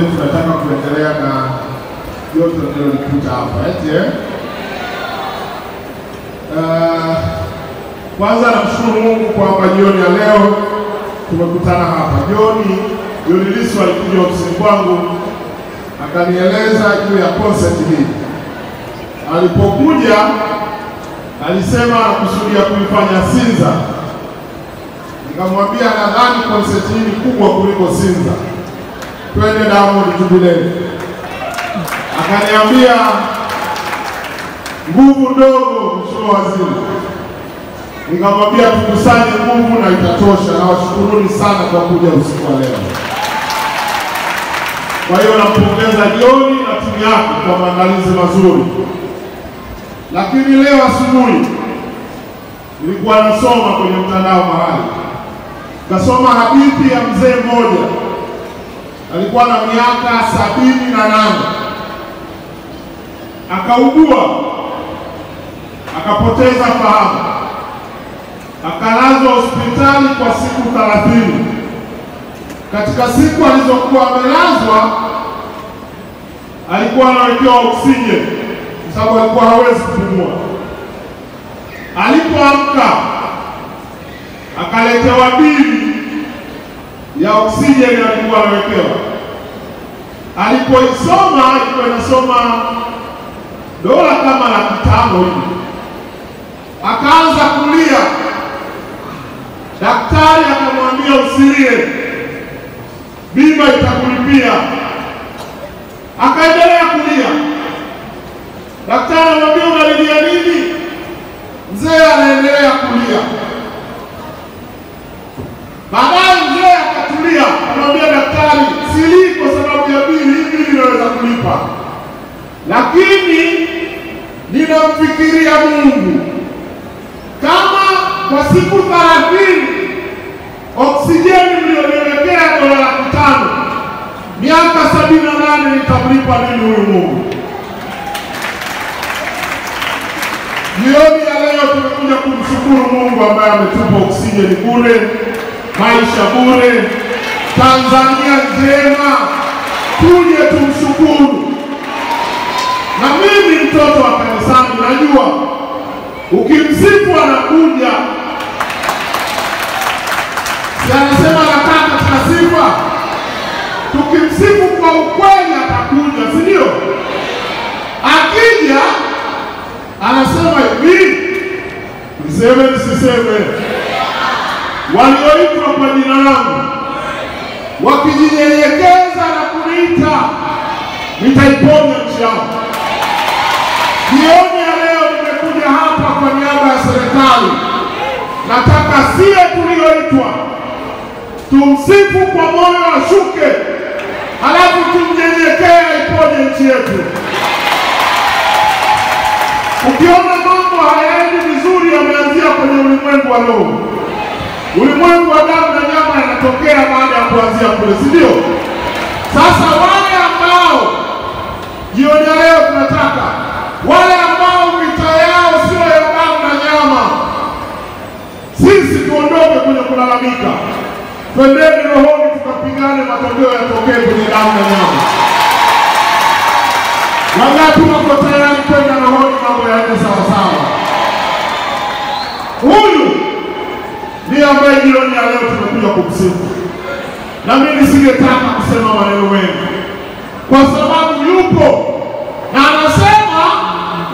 mbele, tunataka kuendelea na yote nilolikuta hapa eti eh? Uh, kwanza namshukuru Mungu kwamba jioni ya leo tumekutana hapa. Jioni Joni Lissu alikuja ofisini kwangu akanieleza juu ya concert hii. Alipokuja alisema anakusudia kuifanya Sinza. Nikamwambia nadhani concert hii ni kubwa kuliko Sinza, twende Diamond Jubilee. Akaniambia nguvu ndogo, mheshimiwa waziri. Nikamwambia tukusanye nguvu na itatosha, na washukuruni sana kwa kuja usiku wa leo. Kwa hiyo nampongeza Joni na timu yako kwa maandalizi mazuri, lakini leo asubuhi nilikuwa nasoma kwenye mtandao mahali, kasoma hadithi ya mzee mmoja alikuwa na miaka sabini na nane akaugua akapoteza fahamu, akalazwa hospitali kwa siku thelathini. Katika siku alizokuwa amelazwa alikuwa anawekewa oksijeni kwa sababu alikuwa hawezi kupumua. Alipoamka akaletewa bili ya oksijeni alikuwa anawekewa. Alipoisoma alikuwa inasoma dola kama laki tano hivi, akaanza kulia. Daktari akamwambia usilie, bima itakulipia. Akaendelea kulia. Daktari anamwambia unalilia nini? Mzee anaendelea kulia. Baadaye mzee akatulia, anamwambia daktari, silii kwa sababu ya bili, hii bili inaweza kulipa, lakini ninamfikiria Mungu. Kama kwa siku thelathini oksijeni mlioniwekea dola laki tano, miaka sabini na nane nitamlipa nini huyu Mungu? Jioni ya leo tumekuja kumshukuru Mungu ambaye ametupa oksijeni bure, maisha bure, Tanzania njema. Tuje tumshukuru. Na mimi mtoto wa kanisani najua ukimsifu anakuja, anasema anakaa katika sifa. Tukimsifu kwa ukweli atakuja, si ndio? Akija anasema hivi, niseme nisiseme? Walioitwa kwa jina langu wakijinyenyekeza na kuniita, nitaiponya nchi yao. Jioni serikali, nataka sie tulioitwa tumsifu kwa moyo washuke, halafu tumnyenyekee aipoje nchi yetu. Ukiona mambo hayaendi vizuri, yameanzia kwenye ulimwengu wa roho. Ulimwengu wa damu na nyama yanatokea baada ya kuanzia kule, si ndio? Sasa wale ambao jioni ya leo tunataka wale ambao vita yao sio ya damu na nyama, sisi tuondoke kwenye kulalamika, twendeni rohoni, tukapigane, matokeo yatokee kwenye damu na nyama. Wangapi wako tayari kwenda rohoni, mambo yaende sawasawa? Huyu ndiye ambaye jioni ya leo tumekuja kumsifu, na mimi nisingetaka kusema maneno mengi kwa sababu yupo na anasema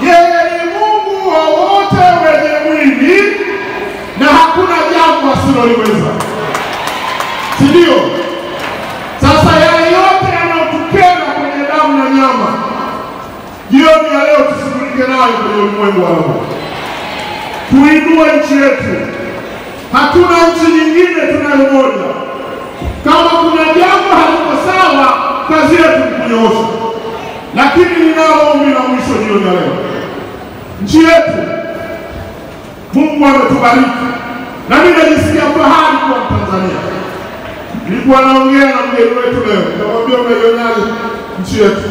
yeye ni Mungu wa wote wenye mwili na hakuna jambo asiloliweza, si ndio? Sasa yale yote yanayotukera kwenye damu na nyama, jioni ya leo tushughulike nayo kwenye ulimwengu wa roho, tuinue nchi yetu. Hatuna nchi nyingine, tunayo moja. Kama kuna jambo haliko sawa, kazi yetu ni kunyoosha. Lakini ninao ombi la mwisho jioni ya leo, nchi yetu Mungu ametubariki, na mimi najisikia fahari kuwa Mtanzania. Nilikuwa naongea na mgeni wetu leo, nikamwambia unaionaje nchi yetu?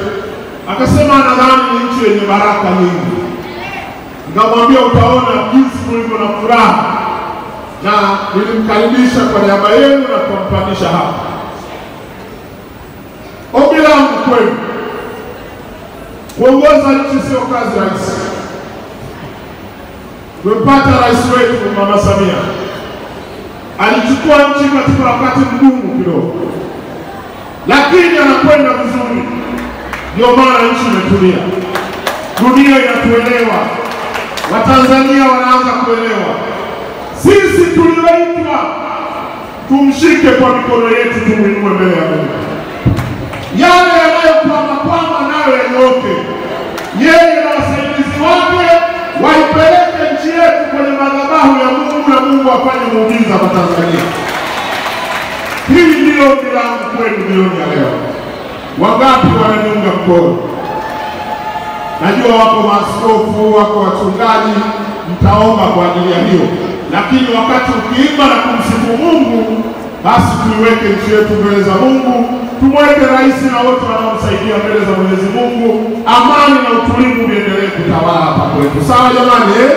Akasema nadhani ni nchi yenye baraka nyingi. Nikamwambia utaona jinsi mlivyo na furaha, na nilimkaribisha kwa niaba yenu na kumpandisha hapa. Ombi la langu kwenu, kuongoza nchi sio kazi rahisi. Tumepata rais wetu Mama Samia, alichukua nchi katika wakati mgumu kidogo, lakini anakwenda vizuri. Ndio maana nchi imetulia, dunia inatuelewa, Watanzania wanaanza kuelewa. Sisi tulioitwa tumshike kwa mikono yetu, tumwinue mbele ya Mungu. Yale yanayokwama kwama nayo yanyooke, yeye na wasaidizi wake waipeleke nchi yetu kwenye madhabahu ya Mungu na Mungu afanye muujiza kwa Tanzania. Hili ndilo milango kwenu jioni ya leo. Wangapi wananiunga mkono? Najua wako maaskofu, wako wachungaji, mtaomba kwa ajili ya hiyo, lakini wakati ukiimba na kumsifu Mungu, basi tuiweke nchi yetu mbele za Mungu, tumweke rais na wote wanaomsaidia mbele za Mwenyezi Mungu. Amani na utulivu viendelee kutawala hapa kwetu. Sawa jamani, eh?